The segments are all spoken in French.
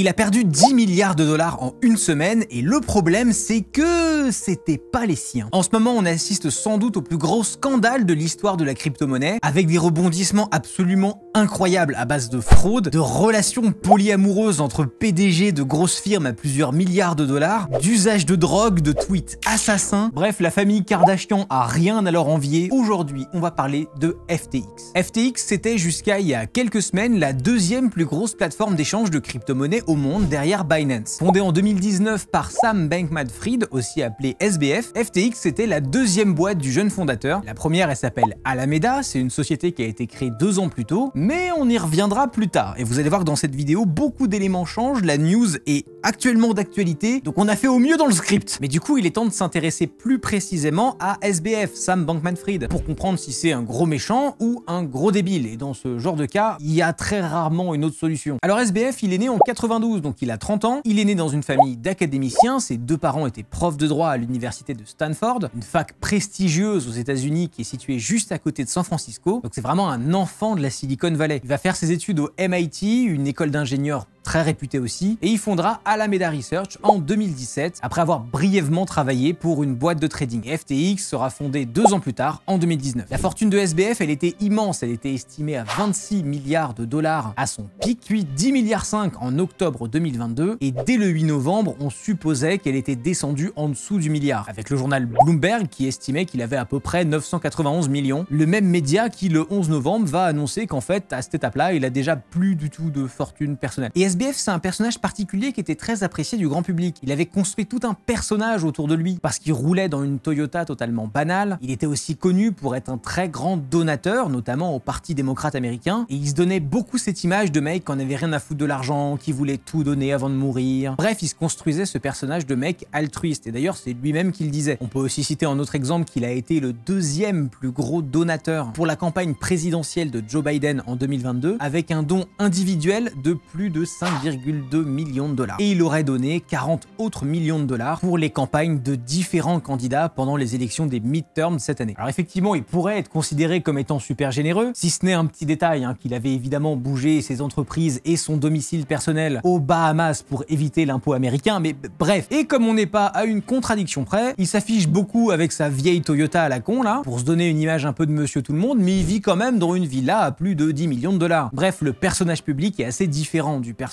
Il a perdu 10 milliards de dollars en une semaine et le problème c'est que c'était pas les siens. En ce moment on assiste sans doute au plus gros scandale de l'histoire de la crypto-monnaie avec des rebondissements absolument incroyables à base de fraude, de relations polyamoureuses entre PDG de grosses firmes à plusieurs milliards de dollars, d'usage de drogue, de tweets assassins. Bref, la famille Kardashian a rien à leur envier. Aujourd'hui, on va parler de FTX. FTX, c'était jusqu'à il y a quelques semaines la deuxième plus grosse plateforme d'échange de crypto-monnaies au monde derrière Binance. Fondée en 2019 par Sam Bankman-Fried, aussi appelé SBF, FTX c'était la deuxième boîte du jeune fondateur. La première, elle s'appelle Alameda, c'est une société qui a été créée deux ans plus tôt, mais on y reviendra plus tard. Et vous allez voir dans cette vidéo, beaucoup d'éléments changent, la news est actuellement d'actualité, donc on a fait au mieux dans le script. Mais du coup, il est temps de s'intéresser plus précisément à SBF, Sam Bankman-Fried, pour comprendre si c'est un gros méchant ou un gros débile. Et dans ce genre de cas, il y a très rarement une autre solution. Alors SBF, il est né en 92, donc il a 30 ans. Il est né dans une famille d'académiciens. Ses deux parents étaient profs de droit à l'université de Stanford, une fac prestigieuse aux États-Unis qui est située juste à côté de San Francisco. Donc c'est vraiment un enfant de la Silicon Valley. Il va faire ses études au MIT, une école d'ingénieurs très réputé aussi, et il fondera Alameda Research en 2017, après avoir brièvement travaillé pour une boîte de trading. FTX sera fondée deux ans plus tard, en 2019. La fortune de SBF, elle était immense, elle était estimée à 26 milliards de dollars à son pic, puis 10 milliards 5 en octobre 2022, et dès le 8 novembre, on supposait qu'elle était descendue en dessous du milliard, avec le journal Bloomberg qui estimait qu'il avait à peu près 991 millions, le même média qui le 11 novembre va annoncer qu'en fait, à cette étape-là, il a déjà plus du tout de fortune personnelle. SBF, c'est un personnage particulier qui était très apprécié du grand public. Il avait construit tout un personnage autour de lui parce qu'il roulait dans une Toyota totalement banale. Il était aussi connu pour être un très grand donateur, notamment au Parti démocrate américain. Et il se donnait beaucoup cette image de mec qui en avait rien à foutre de l'argent, qui voulait tout donner avant de mourir. Bref, il se construisait ce personnage de mec altruiste. Et d'ailleurs, c'est lui-même qui le disait. On peut aussi citer en autre exemple qu'il a été le deuxième plus gros donateur pour la campagne présidentielle de Joe Biden en 2022, avec un don individuel de plus de 5,2 millions de dollars. Et il aurait donné 40 autres millions de dollars pour les campagnes de différents candidats pendant les élections des midterms cette année. Alors effectivement, il pourrait être considéré comme étant super généreux, si ce n'est un petit détail, hein, qu'il avait évidemment bougé ses entreprises et son domicile personnel aux Bahamas pour éviter l'impôt américain, mais bref. Et comme on n'est pas à une contradiction près, il s'affiche beaucoup avec sa vieille Toyota à la con là, pour se donner une image un peu de monsieur tout le monde, mais il vit quand même dans une villa à plus de 10 millions de dollars. Bref, le personnage public est assez différent du personnage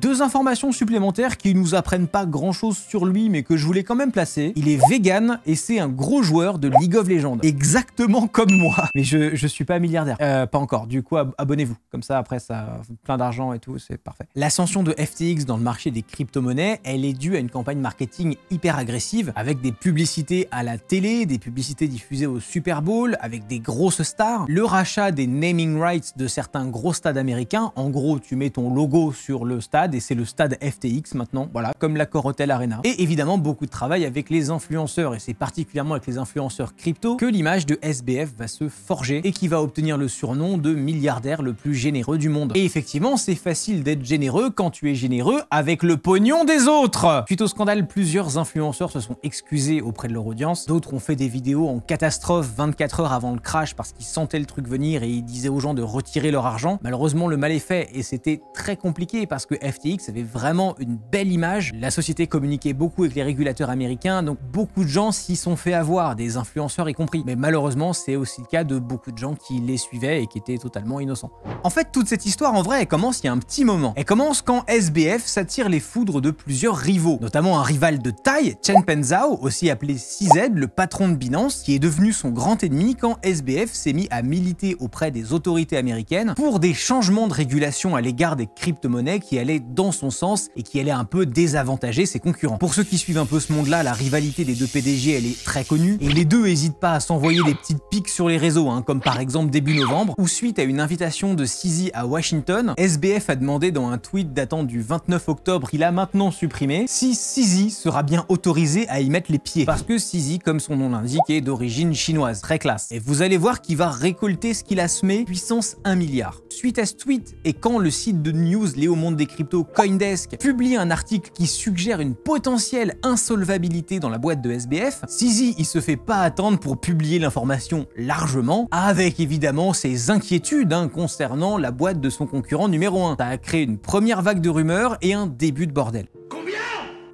Deux informations supplémentaires qui nous apprennent pas grand chose sur lui mais que je voulais quand même placer. Il est vegan et c'est un gros joueur de League of Legends. Exactement comme moi. Mais je, je suis pas milliardaire. Euh, pas encore. Du coup, abonnez-vous. Comme ça, après, ça plein d'argent et tout, c'est parfait. L'ascension de FTX dans le marché des crypto-monnaies, elle est due à une campagne marketing hyper agressive avec des publicités à la télé, des publicités diffusées au Super Bowl avec des grosses stars, le rachat des naming rights de certains gros stades américains. En gros, tu mets ton logo sur sur le stade et c'est le stade FTX maintenant, voilà, comme la Corotel Arena. Et évidemment beaucoup de travail avec les influenceurs et c'est particulièrement avec les influenceurs crypto que l'image de SBF va se forger et qui va obtenir le surnom de milliardaire le plus généreux du monde. Et effectivement, c'est facile d'être généreux quand tu es généreux avec le pognon des autres. Suite au scandale, plusieurs influenceurs se sont excusés auprès de leur audience. D'autres ont fait des vidéos en catastrophe 24 heures avant le crash parce qu'ils sentaient le truc venir et ils disaient aux gens de retirer leur argent. Malheureusement, le mal est fait et c'était très compliqué parce que FTX avait vraiment une belle image. La société communiquait beaucoup avec les régulateurs américains, donc beaucoup de gens s'y sont fait avoir, des influenceurs y compris. Mais malheureusement, c'est aussi le cas de beaucoup de gens qui les suivaient et qui étaient totalement innocents. En fait, toute cette histoire, en vrai, elle commence il y a un petit moment. Elle commence quand SBF s'attire les foudres de plusieurs rivaux, notamment un rival de taille, Chen Penzhao, aussi appelé CZ, le patron de Binance, qui est devenu son grand ennemi quand SBF s'est mis à militer auprès des autorités américaines pour des changements de régulation à l'égard des crypto-monnaies qui allait dans son sens et qui allait un peu désavantager ses concurrents. Pour ceux qui suivent un peu ce monde-là, la rivalité des deux PDG, elle est très connue et les deux hésitent pas à s'envoyer des petites piques sur les réseaux, hein, comme par exemple début novembre, où suite à une invitation de CZ à Washington, SBF a demandé dans un tweet datant du 29 octobre qu'il a maintenant supprimé si CZ sera bien autorisé à y mettre les pieds. Parce que CZ, comme son nom l'indique, est d'origine chinoise, très classe. Et vous allez voir qu'il va récolter ce qu'il a semé, puissance 1 milliard. Suite à ce tweet, et quand le site de news Léo monde des cryptos Coindesk publie un article qui suggère une potentielle insolvabilité dans la boîte de SBF, CZ il se fait pas attendre pour publier l'information largement, avec évidemment ses inquiétudes hein, concernant la boîte de son concurrent numéro 1. Ça a créé une première vague de rumeurs et un début de bordel.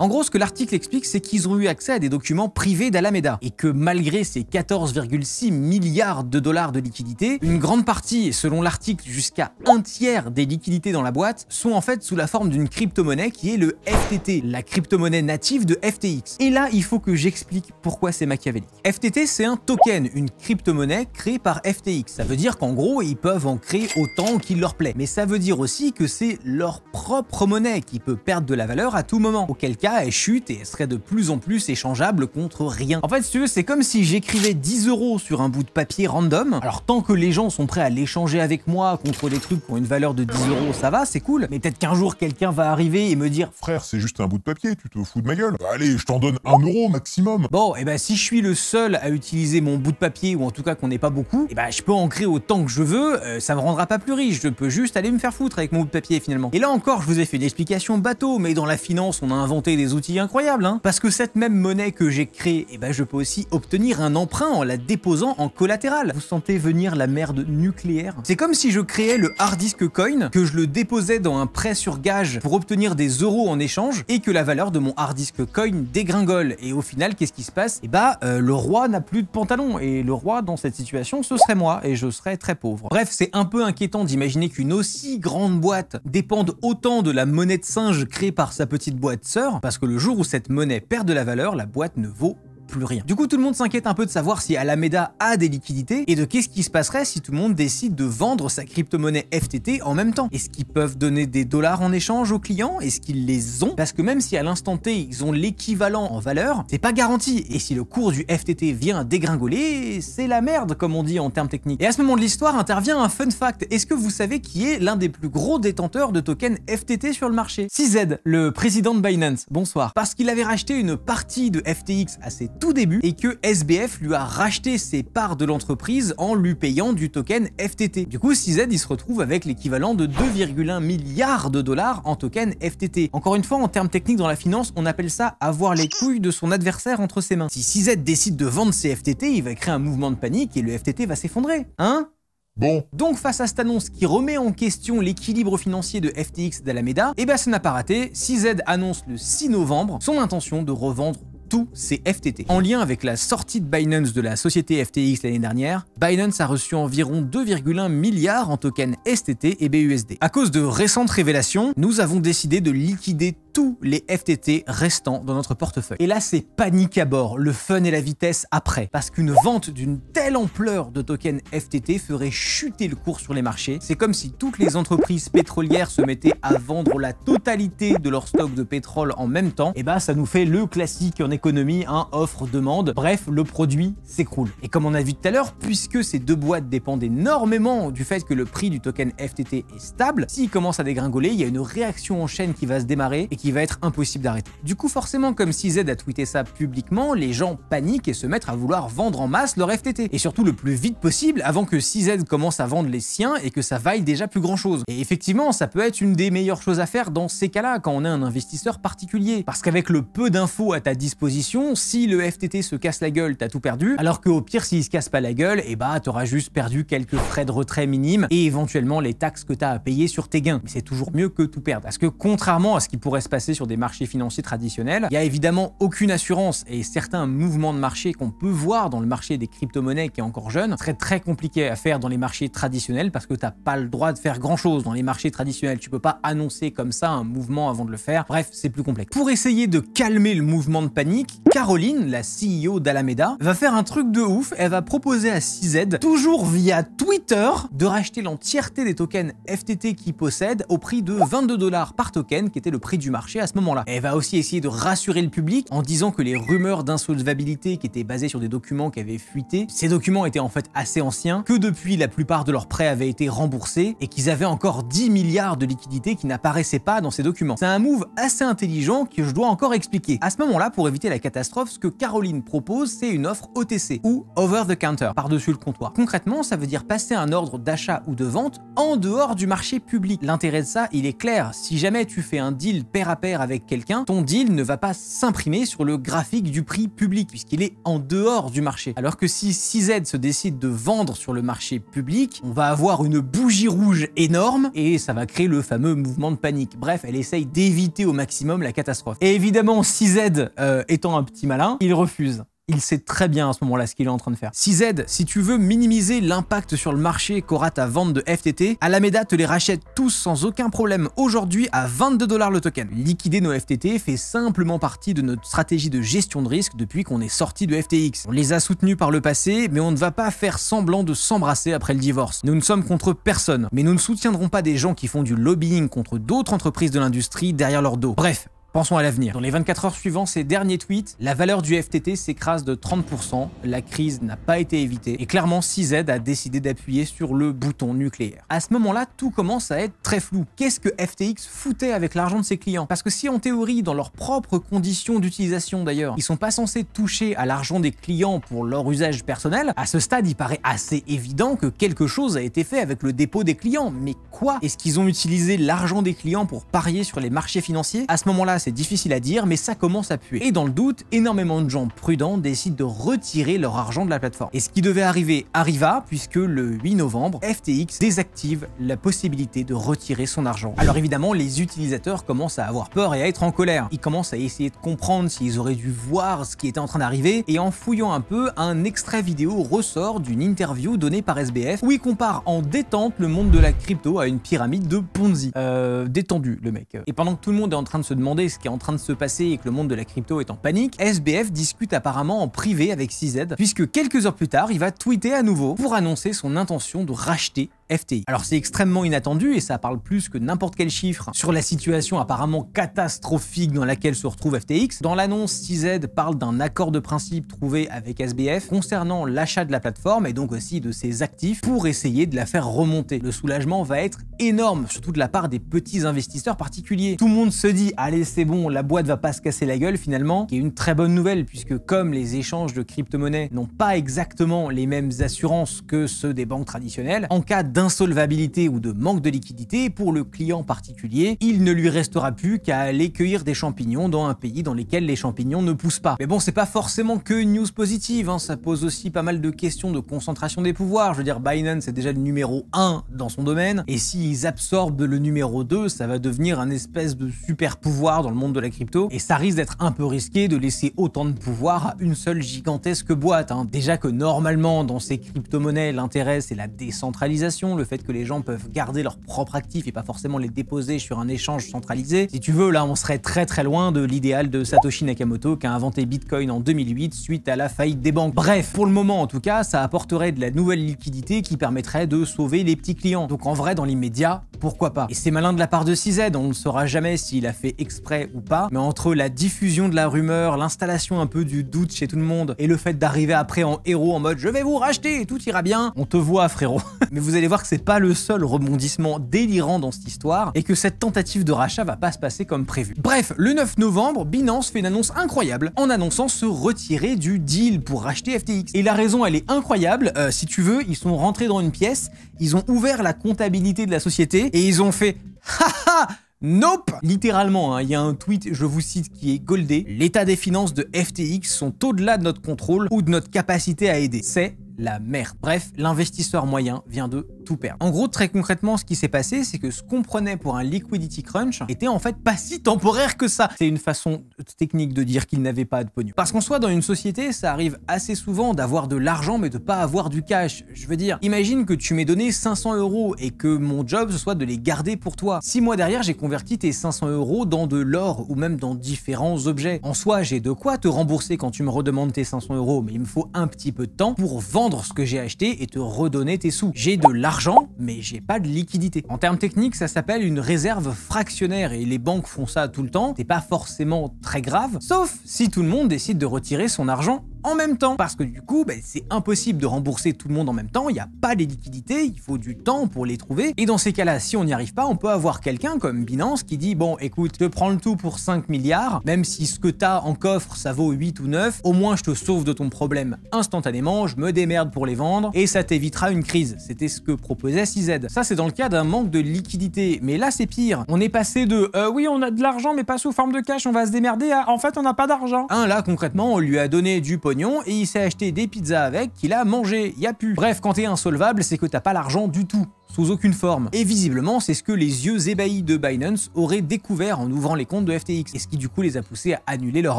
En gros, ce que l'article explique, c'est qu'ils ont eu accès à des documents privés d'Alameda, et que malgré ces 14,6 milliards de dollars de liquidités, une grande partie, selon l'article jusqu'à un tiers des liquidités dans la boîte, sont en fait sous la forme d'une crypto-monnaie qui est le FTT, la crypto-monnaie native de FTX. Et là, il faut que j'explique pourquoi c'est machiavélique. FTT, c'est un token, une crypto-monnaie créée par FTX. Ça veut dire qu'en gros, ils peuvent en créer autant qu'il leur plaît. Mais ça veut dire aussi que c'est leur propre monnaie qui peut perdre de la valeur à tout moment, elle chute et elle serait de plus en plus échangeable contre rien. En fait, si tu veux, c'est comme si j'écrivais 10 euros sur un bout de papier random. Alors tant que les gens sont prêts à l'échanger avec moi contre des trucs qui ont une valeur de 10 euros, ça va, c'est cool. Mais peut-être qu'un jour, quelqu'un va arriver et me dire Frère, c'est juste un bout de papier, tu te fous de ma gueule. Bah, allez, je t'en donne 1 euro maximum. Bon, et eh ben si je suis le seul à utiliser mon bout de papier, ou en tout cas qu'on n'est pas beaucoup, et eh ben je peux en créer autant que je veux, euh, ça me rendra pas plus riche, je peux juste aller me faire foutre avec mon bout de papier finalement. Et là encore, je vous ai fait une explication bateau, mais dans la finance, on a inventé des outils incroyables, hein Parce que cette même monnaie que j'ai créée, eh ben je peux aussi obtenir un emprunt en la déposant en collatéral. Vous sentez venir la merde nucléaire C'est comme si je créais le hard disk coin, que je le déposais dans un prêt sur gage pour obtenir des euros en échange, et que la valeur de mon hard disk coin dégringole. Et au final, qu'est-ce qui se passe? Eh bah, le roi n'a plus de pantalon, et le roi dans cette situation, ce serait moi, et je serais très pauvre. Bref, c'est un peu inquiétant d'imaginer qu'une aussi grande boîte dépende autant de la monnaie de singe créée par sa petite boîte sœur, parce que le jour où cette monnaie perd de la valeur, la boîte ne vaut plus rien. Du coup, tout le monde s'inquiète un peu de savoir si Alameda a des liquidités et de qu'est-ce qui se passerait si tout le monde décide de vendre sa crypto-monnaie FTT en même temps. Est-ce qu'ils peuvent donner des dollars en échange aux clients? Est-ce qu'ils les ont? Parce que même si à l'instant T, ils ont l'équivalent en valeur, c'est pas garanti. Et si le cours du FTT vient dégringoler, c'est la merde, comme on dit en termes techniques. Et à ce moment de l'histoire intervient un fun fact. Est-ce que vous savez qui est l'un des plus gros détenteurs de tokens FTT sur le marché? CZ, le président de Binance. Bonsoir. Parce qu'il avait racheté une partie de FTX à ses tout début et que SBF lui a racheté ses parts de l'entreprise en lui payant du token FTT. Du coup, CZ il se retrouve avec l'équivalent de 2,1 milliards de dollars en token FTT. Encore une fois, en termes techniques dans la finance, on appelle ça avoir les couilles de son adversaire entre ses mains. Si CZ décide de vendre ses FTT, il va créer un mouvement de panique et le FTT va s'effondrer. Hein? Bon. Donc face à cette annonce qui remet en question l'équilibre financier de FTX d'Alameda, et eh ben ça n'a pas raté, CZ annonce le 6 novembre son intention de revendre tous ces FTT. En lien avec la sortie de Binance de la société FTX l'année dernière, Binance a reçu environ 2,1 milliards en tokens STT et BUSD. À cause de récentes révélations, nous avons décidé de liquider tous les FTT restants dans notre portefeuille. Et là, c'est panique à bord, le fun et la vitesse après. Parce qu'une vente d'une telle ampleur de tokens FTT ferait chuter le cours sur les marchés. C'est comme si toutes les entreprises pétrolières se mettaient à vendre la totalité de leur stock de pétrole en même temps. Et bah, ça nous fait le classique en économie, un offre-demande. Bref, le produit s'écroule. Et comme on a vu tout à l'heure, puisque ces deux boîtes dépendent énormément du fait que le prix du token FTT est stable, s'il commence à dégringoler, il y a une réaction en chaîne qui va se démarrer et qui va être impossible d'arrêter. Du coup, forcément, comme CZ a tweeté ça publiquement, les gens paniquent et se mettent à vouloir vendre en masse leur FTT. Et surtout le plus vite possible avant que CZ commence à vendre les siens et que ça vaille déjà plus grand chose. Et effectivement, ça peut être une des meilleures choses à faire dans ces cas-là, quand on est un investisseur particulier. Parce qu'avec le peu d'infos à ta disposition, si le FTT se casse la gueule, t'as tout perdu. Alors qu'au pire, s'il se casse pas la gueule, et eh bah t'auras juste perdu quelques frais de retrait minimes et éventuellement les taxes que t'as à payer sur tes gains. Mais c'est toujours mieux que tout perdre. Parce que contrairement à ce qui pourrait se sur des marchés financiers traditionnels. Il y a évidemment aucune assurance et certains mouvements de marché qu'on peut voir dans le marché des crypto-monnaies qui est encore jeune seraient très compliqués à faire dans les marchés traditionnels parce que tu n'as pas le droit de faire grand chose dans les marchés traditionnels. Tu peux pas annoncer comme ça un mouvement avant de le faire. Bref, c'est plus complexe. Pour essayer de calmer le mouvement de panique, Caroline, la CEO d'Alameda, va faire un truc de ouf. Elle va proposer à CZ, toujours via Twitter, de racheter l'entièreté des tokens FTT qu'il possède au prix de 22 dollars par token, qui était le prix du marché marché à ce moment-là. Elle va aussi essayer de rassurer le public en disant que les rumeurs d'insolvabilité qui étaient basées sur des documents qui avaient fuité, ces documents étaient en fait assez anciens, que depuis la plupart de leurs prêts avaient été remboursés et qu'ils avaient encore 10 milliards de liquidités qui n'apparaissaient pas dans ces documents. C'est un move assez intelligent que je dois encore expliquer. À ce moment-là, pour éviter la catastrophe, ce que Caroline propose, c'est une offre OTC ou over the counter, par-dessus le comptoir. Concrètement, ça veut dire passer un ordre d'achat ou de vente en dehors du marché public. L'intérêt de ça, il est clair. Si jamais tu fais un deal à pair avec quelqu'un, ton deal ne va pas s'imprimer sur le graphique du prix public puisqu'il est en dehors du marché. Alors que si 6Z se décide de vendre sur le marché public, on va avoir une bougie rouge énorme et ça va créer le fameux mouvement de panique. Bref, elle essaye d'éviter au maximum la catastrophe. Et évidemment, 6Z euh, étant un petit malin, il refuse il sait très bien à ce moment-là ce qu'il est en train de faire. 6Z, si tu veux minimiser l'impact sur le marché qu'aura ta vente de FTT, Alameda te les rachète tous sans aucun problème aujourd'hui à 22 dollars le token. Liquider nos FTT fait simplement partie de notre stratégie de gestion de risque depuis qu'on est sorti de FTX. On les a soutenus par le passé, mais on ne va pas faire semblant de s'embrasser après le divorce. Nous ne sommes contre personne, mais nous ne soutiendrons pas des gens qui font du lobbying contre d'autres entreprises de l'industrie derrière leur dos. Bref, Pensons à l'avenir. Dans les 24 heures suivant ces derniers tweets, la valeur du FTT s'écrase de 30%, la crise n'a pas été évitée, et clairement 6Z a décidé d'appuyer sur le bouton nucléaire. À ce moment-là, tout commence à être très flou. Qu'est-ce que FTX foutait avec l'argent de ses clients? Parce que si en théorie, dans leurs propres conditions d'utilisation d'ailleurs, ils sont pas censés toucher à l'argent des clients pour leur usage personnel, à ce stade, il paraît assez évident que quelque chose a été fait avec le dépôt des clients. Mais quoi? Est-ce qu'ils ont utilisé l'argent des clients pour parier sur les marchés financiers? À ce moment-là, c'est difficile à dire, mais ça commence à puer. Et dans le doute, énormément de gens prudents décident de retirer leur argent de la plateforme. Et ce qui devait arriver arriva, puisque le 8 novembre, FTX désactive la possibilité de retirer son argent. Alors évidemment, les utilisateurs commencent à avoir peur et à être en colère. Ils commencent à essayer de comprendre s'ils auraient dû voir ce qui était en train d'arriver, et en fouillant un peu, un extrait vidéo ressort d'une interview donnée par SBF, où il compare en détente le monde de la crypto à une pyramide de Ponzi. Euh, détendu, le mec. Et pendant que tout le monde est en train de se demander ce qui est en train de se passer et que le monde de la crypto est en panique, SBF discute apparemment en privé avec CZ, puisque quelques heures plus tard, il va tweeter à nouveau pour annoncer son intention de racheter FTI. Alors c'est extrêmement inattendu et ça parle plus que n'importe quel chiffre sur la situation apparemment catastrophique dans laquelle se retrouve FTX. Dans l'annonce, CZ parle d'un accord de principe trouvé avec SBF concernant l'achat de la plateforme et donc aussi de ses actifs pour essayer de la faire remonter. Le soulagement va être énorme, surtout de la part des petits investisseurs particuliers. Tout le monde se dit allez c'est bon, la boîte va pas se casser la gueule finalement, qui est une très bonne nouvelle puisque comme les échanges de crypto-monnaies n'ont pas exactement les mêmes assurances que ceux des banques traditionnelles, en cas d'insolvabilité ou de manque de liquidité pour le client particulier, il ne lui restera plus qu'à aller cueillir des champignons dans un pays dans lequel les champignons ne poussent pas. Mais bon, c'est pas forcément que une news positive, hein, ça pose aussi pas mal de questions de concentration des pouvoirs. Je veux dire, Binance est déjà le numéro 1 dans son domaine, et s'ils absorbent le numéro 2, ça va devenir un espèce de super pouvoir dans le monde de la crypto, et ça risque d'être un peu risqué de laisser autant de pouvoir à une seule gigantesque boîte. Hein. Déjà que normalement, dans ces crypto-monnaies, l'intérêt c'est la décentralisation, le fait que les gens peuvent garder leurs propres actifs et pas forcément les déposer sur un échange centralisé. Si tu veux, là, on serait très très loin de l'idéal de Satoshi Nakamoto qui a inventé Bitcoin en 2008 suite à la faillite des banques. Bref, pour le moment en tout cas, ça apporterait de la nouvelle liquidité qui permettrait de sauver les petits clients. Donc en vrai, dans l'immédiat, pourquoi pas? Et c'est malin de la part de 6Z, on ne saura jamais s'il a fait exprès ou pas, mais entre la diffusion de la rumeur, l'installation un peu du doute chez tout le monde, et le fait d'arriver après en héros en mode je vais vous racheter, tout ira bien, on te voit frérot. mais vous allez voir que c'est pas le seul rebondissement délirant dans cette histoire, et que cette tentative de rachat va pas se passer comme prévu. Bref, le 9 novembre, Binance fait une annonce incroyable en annonçant se retirer du deal pour racheter FTX. Et la raison elle est incroyable, euh, si tu veux, ils sont rentrés dans une pièce, ils ont ouvert la comptabilité de la société, et ils ont fait Haha Nope Littéralement, hein, il y a un tweet, je vous cite, qui est goldé. L'état des finances de FTX sont au-delà de notre contrôle ou de notre capacité à aider. C'est la merde. Bref, l'investisseur moyen vient de tout perdre. En gros, très concrètement, ce qui s'est passé, c'est que ce qu'on prenait pour un liquidity crunch était en fait pas si temporaire que ça. C'est une façon technique de dire qu'il n'avait pas de pognon. Parce qu'en soit dans une société, ça arrive assez souvent d'avoir de l'argent mais de pas avoir du cash. Je veux dire, imagine que tu m'aies donné 500 euros et que mon job ce soit de les garder pour toi. Si moi derrière j'ai converti tes 500 euros dans de l'or ou même dans différents objets, en soi j'ai de quoi te rembourser quand tu me redemandes tes 500 euros, mais il me faut un petit peu de temps pour vendre ce que j'ai acheté et te redonner tes sous. J'ai de l'argent mais j'ai pas de liquidité. En termes techniques, ça s'appelle une réserve fractionnaire et les banques font ça tout le temps. C'est pas forcément très grave, sauf si tout le monde décide de retirer son argent en même temps. Parce que du coup, ben, c'est impossible de rembourser tout le monde en même temps, il n'y a pas les liquidités, il faut du temps pour les trouver. Et dans ces cas-là, si on n'y arrive pas, on peut avoir quelqu'un comme Binance qui dit bon écoute, je prends le tout pour 5 milliards, même si ce que t'as en coffre ça vaut 8 ou 9, au moins je te sauve de ton problème instantanément, je me démerde pour les vendre et ça t'évitera une crise. C'était ce que proposait CZ. Ça c'est dans le cas d'un manque de liquidité, mais là c'est pire. On est passé de euh, oui on a de l'argent mais pas sous forme de cash, on va se démerder à en fait on n'a pas d'argent. Un là concrètement on lui a donné du et il s'est acheté des pizzas avec qu'il a mangé, y a plus. Bref, quand t'es insolvable, c'est que t'as pas l'argent du tout sous aucune forme. Et visiblement, c'est ce que les yeux ébahis de Binance auraient découvert en ouvrant les comptes de FTX, et ce qui du coup les a poussés à annuler leur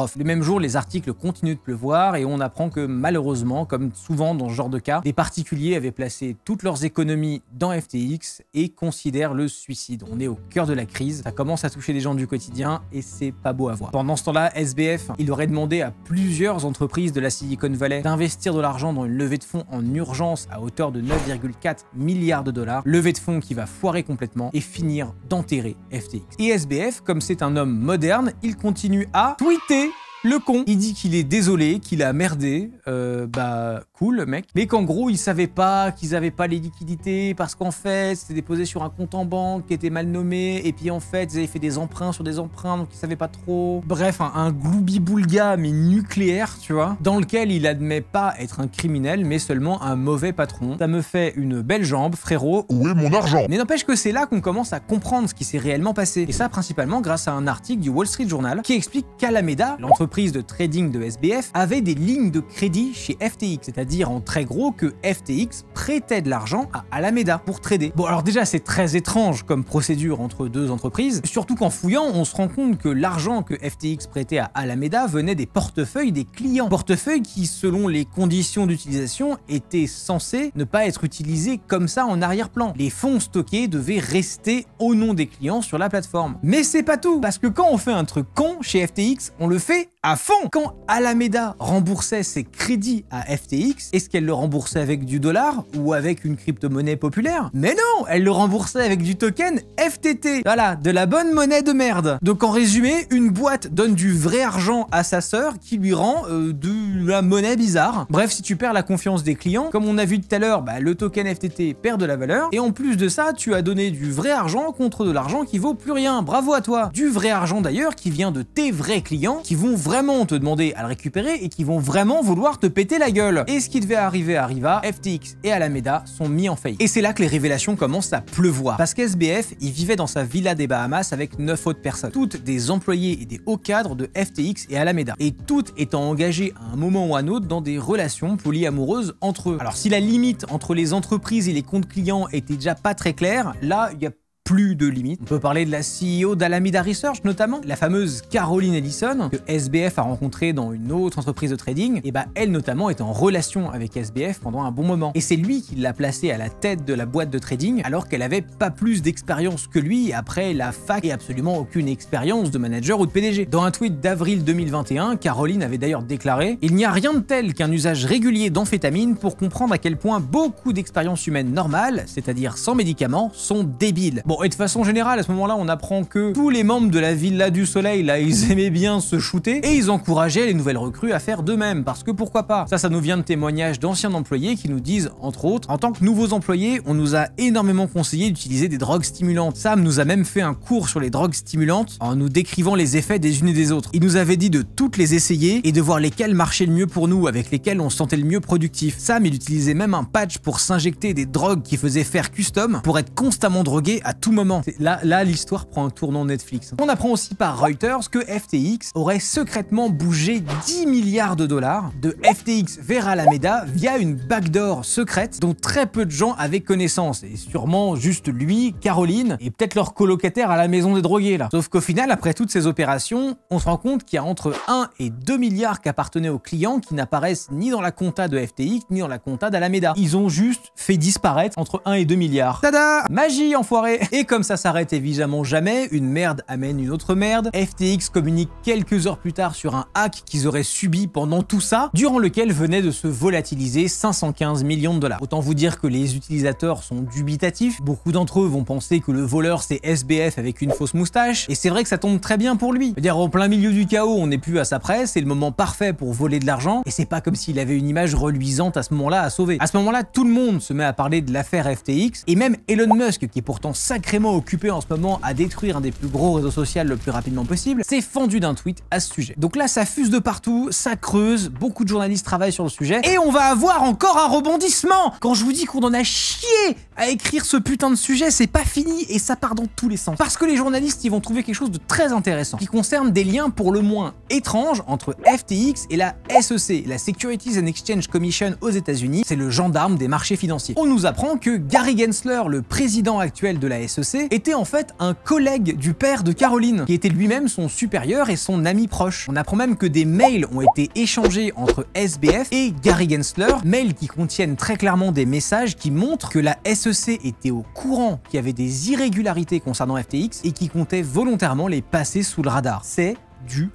offre. Le même jour, les articles continuent de pleuvoir, et on apprend que malheureusement, comme souvent dans ce genre de cas, des particuliers avaient placé toutes leurs économies dans FTX et considèrent le suicide. On est au cœur de la crise, ça commence à toucher les gens du quotidien, et c'est pas beau à voir. Pendant ce temps-là, SBF, il aurait demandé à plusieurs entreprises de la Silicon Valley d'investir de l'argent dans une levée de fonds en urgence à hauteur de 9,4 milliards de dollars levée de fonds qui va foirer complètement et finir d'enterrer FTX. Et SBF, comme c'est un homme moderne, il continue à tweeter le con, il dit qu'il est désolé, qu'il a merdé, euh, bah cool mec, mais qu'en gros il savait pas qu'ils avaient pas les liquidités parce qu'en fait c'était déposé sur un compte en banque qui était mal nommé et puis en fait ils avaient fait des emprunts sur des emprunts donc ils savaient pas trop. Bref, un, un gloubi-boulga mais nucléaire, tu vois, dans lequel il admet pas être un criminel mais seulement un mauvais patron. Ça me fait une belle jambe, frérot. Où est mon argent? Mais n'empêche que c'est là qu'on commence à comprendre ce qui s'est réellement passé. Et ça principalement grâce à un article du Wall Street Journal qui explique qu'Alameda, l'entreprise de trading de SBF avait des lignes de crédit chez FTX, c'est-à-dire en très gros que FTX prêtait de l'argent à Alameda pour trader. Bon alors déjà c'est très étrange comme procédure entre deux entreprises, surtout qu'en fouillant on se rend compte que l'argent que FTX prêtait à Alameda venait des portefeuilles des clients. Portefeuilles qui selon les conditions d'utilisation étaient censés ne pas être utilisés comme ça en arrière-plan. Les fonds stockés devaient rester au nom des clients sur la plateforme. Mais c'est pas tout, parce que quand on fait un truc con chez FTX, on le fait à fond. Quand Alameda remboursait ses crédits à FTX, est-ce qu'elle le remboursait avec du dollar ou avec une crypto-monnaie populaire? Mais non, elle le remboursait avec du token FTT. Voilà, de la bonne monnaie de merde. Donc en résumé, une boîte donne du vrai argent à sa sœur qui lui rend euh, de la monnaie bizarre. Bref, si tu perds la confiance des clients, comme on a vu tout à l'heure, bah, le token FTT perd de la valeur. Et en plus de ça, tu as donné du vrai argent contre de l'argent qui vaut plus rien. Bravo à toi. Du vrai argent d'ailleurs qui vient de tes vrais clients qui vont vraiment te demander à le récupérer et qui vont vraiment vouloir te péter la gueule. Et ce qui devait arriver arriva, FTX et Alameda sont mis en faillite. Et c'est là que les révélations commencent à pleuvoir. Parce qu'SBF, il vivait dans sa villa des Bahamas avec 9 autres personnes. Toutes des employés et des hauts cadres de FTX et Alameda. Et toutes étant engagées à un moment ou à un autre dans des relations polyamoureuses entre eux. Alors si la limite entre les entreprises et les comptes clients était déjà pas très claire, là, il y a plus de limites. On peut parler de la CEO d'Alameda Research notamment, la fameuse Caroline Ellison que SBF a rencontrée dans une autre entreprise de trading. Et bah elle notamment est en relation avec SBF pendant un bon moment. Et c'est lui qui l'a placée à la tête de la boîte de trading alors qu'elle avait pas plus d'expérience que lui après la fac et absolument aucune expérience de manager ou de PDG. Dans un tweet d'avril 2021, Caroline avait d'ailleurs déclaré Il n'y a rien de tel qu'un usage régulier d'amphétamines pour comprendre à quel point beaucoup d'expériences humaines normales, c'est-à-dire sans médicaments, sont débiles. Et de façon générale, à ce moment-là, on apprend que tous les membres de la Villa du Soleil, là, ils aimaient bien se shooter et ils encourageaient les nouvelles recrues à faire d'eux-mêmes, parce que pourquoi pas? Ça, ça nous vient de témoignages d'anciens employés qui nous disent, entre autres, en tant que nouveaux employés, on nous a énormément conseillé d'utiliser des drogues stimulantes. Sam nous a même fait un cours sur les drogues stimulantes en nous décrivant les effets des unes et des autres. Il nous avait dit de toutes les essayer et de voir lesquelles marchaient le mieux pour nous, avec lesquelles on se sentait le mieux productif. Sam, il utilisait même un patch pour s'injecter des drogues qui faisaient faire custom pour être constamment drogué à tout moment. Là, là l'histoire prend un tournant Netflix. On apprend aussi par Reuters que FTX aurait secrètement bougé 10 milliards de dollars de FTX vers Alameda via une backdoor secrète dont très peu de gens avaient connaissance. Et sûrement juste lui, Caroline et peut-être leur colocataire à la maison des drogués là. Sauf qu'au final, après toutes ces opérations, on se rend compte qu'il y a entre 1 et 2 milliards qui appartenaient aux clients qui n'apparaissent ni dans la compta de FTX ni dans la compta d'Alameda. Ils ont juste fait disparaître entre 1 et 2 milliards. Tada Magie enfoiré Et comme ça s'arrête évidemment jamais, une merde amène une autre merde, FTX communique quelques heures plus tard sur un hack qu'ils auraient subi pendant tout ça, durant lequel venait de se volatiliser 515 millions de dollars. Autant vous dire que les utilisateurs sont dubitatifs, beaucoup d'entre eux vont penser que le voleur c'est SBF avec une fausse moustache, et c'est vrai que ça tombe très bien pour lui. dire en plein milieu du chaos, on n'est plus à sa presse, c'est le moment parfait pour voler de l'argent, et c'est pas comme s'il avait une image reluisante à ce moment-là à sauver. À ce moment-là, tout le monde se met à parler de l'affaire FTX, et même Elon Musk, qui est pourtant sacrément occupé en ce moment à détruire un des plus gros réseaux sociaux le plus rapidement possible, s'est fendu d'un tweet à ce sujet. Donc là, ça fuse de partout, ça creuse, beaucoup de journalistes travaillent sur le sujet, et on va avoir encore un rebondissement Quand je vous dis qu'on en a chié à écrire ce putain de sujet, c'est pas fini, et ça part dans tous les sens. Parce que les journalistes, ils vont trouver quelque chose de très intéressant, qui concerne des liens pour le moins étranges entre FTX et la SEC, la Securities and Exchange Commission aux États-Unis, c'est le gendarme des marchés financiers. On nous apprend que Gary Gensler, le président actuel de la SEC, était en fait un collègue du père de Caroline, qui était lui-même son supérieur et son ami proche. On apprend même que des mails ont été échangés entre SBF et Gary Gensler, mails qui contiennent très clairement des messages qui montrent que la SEC était au courant qu'il y avait des irrégularités concernant FTX et qui comptait volontairement les passer sous le radar. C'est du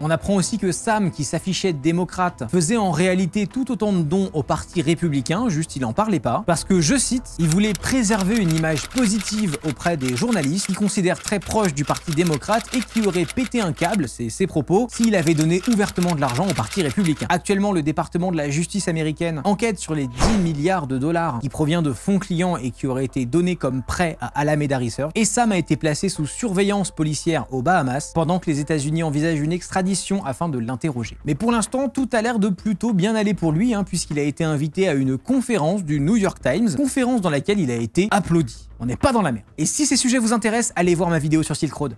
On apprend aussi que Sam, qui s'affichait démocrate, faisait en réalité tout autant de dons au parti républicain, juste il en parlait pas, parce que, je cite, il voulait préserver une image positive auprès des journalistes qui considèrent très proche du parti démocrate et qui aurait pété un câble, c'est ses propos, s'il avait donné ouvertement de l'argent au parti républicain. Actuellement, le département de la justice américaine enquête sur les 10 milliards de dollars qui provient de fonds clients et qui auraient été donnés comme prêt à Alameda Research, et Sam a été placé sous surveillance policière aux Bahamas pendant que les États-Unis envisagent une extradition afin de l'interroger. Mais pour l'instant, tout a l'air de plutôt bien aller pour lui, hein, puisqu'il a été invité à une conférence du New York Times, conférence dans laquelle il a été applaudi. On n'est pas dans la mer. Et si ces sujets vous intéressent, allez voir ma vidéo sur Silk Road.